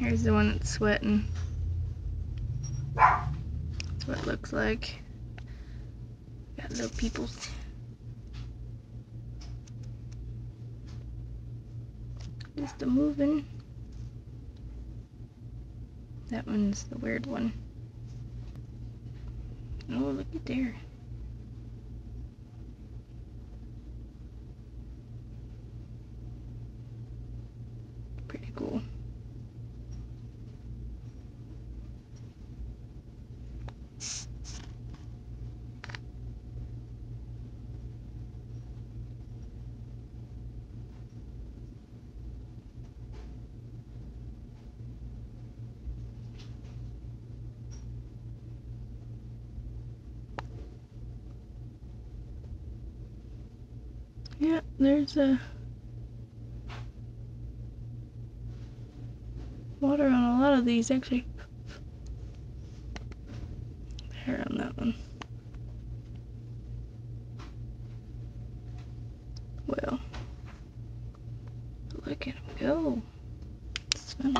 There's the one that's sweating. That's what it looks like. Got little peoples. Just a moving. That one's the weird one. Oh, look at there. Pretty cool. Yeah, there's a water on a lot of these actually. Hair on that one. Well, look at him go. It's funny.